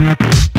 Yeah.